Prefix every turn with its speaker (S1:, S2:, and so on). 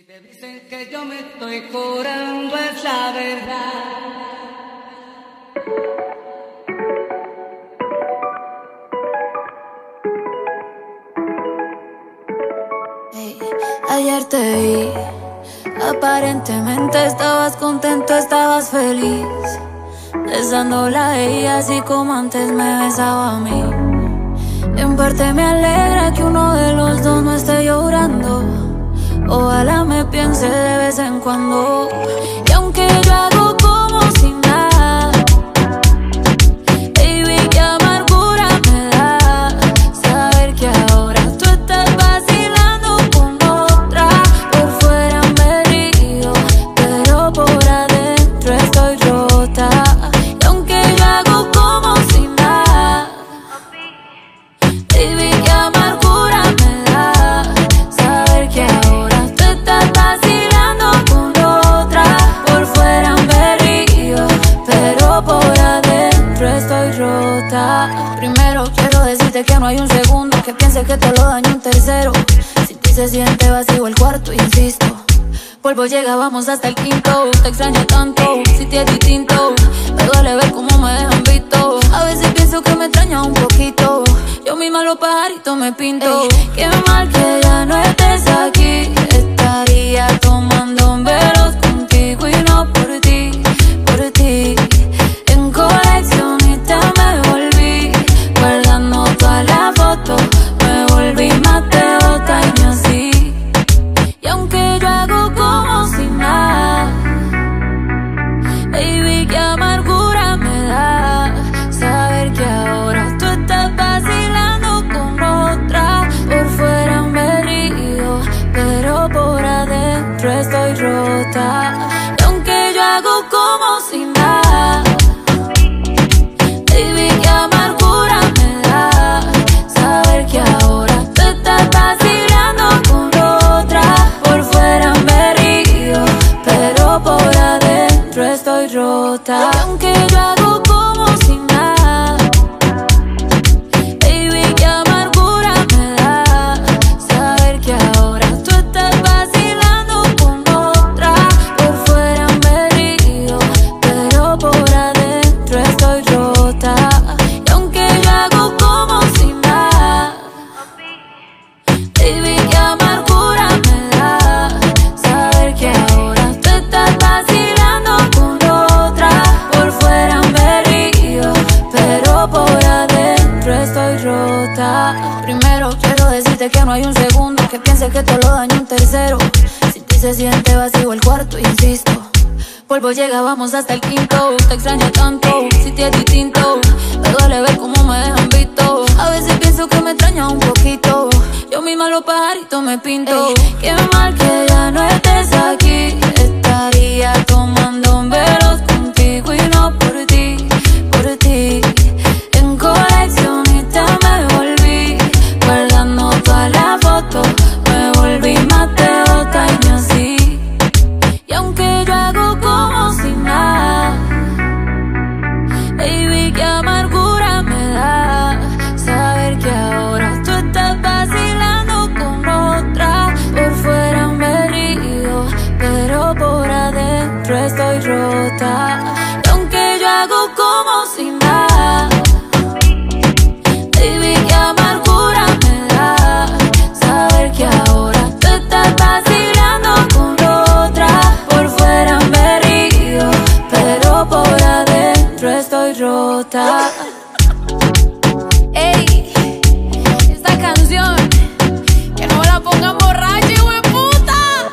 S1: Si te dicen que yo me estoy curando es la verdad.
S2: ayer te vi, aparentemente estabas contento, estabas feliz, besándola a ella así como antes me besaba a mí. En parte me alegra que uno de los dos no esté llorando, ojalá me piense de vez en cuando, y aunque yo hago como decirte que no hay un segundo que piense que te lo daño un tercero. Si ti se siente vacío el cuarto, insisto. Polvo llega, vamos hasta el quinto. Te extraño tanto, si te es distinto. Me duele ver cómo me dejan visto. A veces pienso que me extraña un poquito. Yo misma los pajaritos me pinto. Qué mal que ya no estés aquí. Estaría tomando estoy rota. Y aunque yo hago como si nada. Baby, qué amargura me da saber que ahora tú estás vacilando con otra. Por fuera me río, pero por adentro estoy rota. Y aunque yo Primero quiero decirte que no hay un segundo que piense que te lo daño un tercero. Si ti se siente vacío el cuarto, insisto. Polvo llega, vamos hasta el quinto. Te extraño tanto, si te es distinto. Me duele ver cómo me dejan visto. A veces pienso que me extraña un poquito. Yo misma los pajaritos me pinto. Qué mal que ya no estés aquí. Estaría tomando idiota. Ey, esta canción, que no la pongan borracha, hijo puta.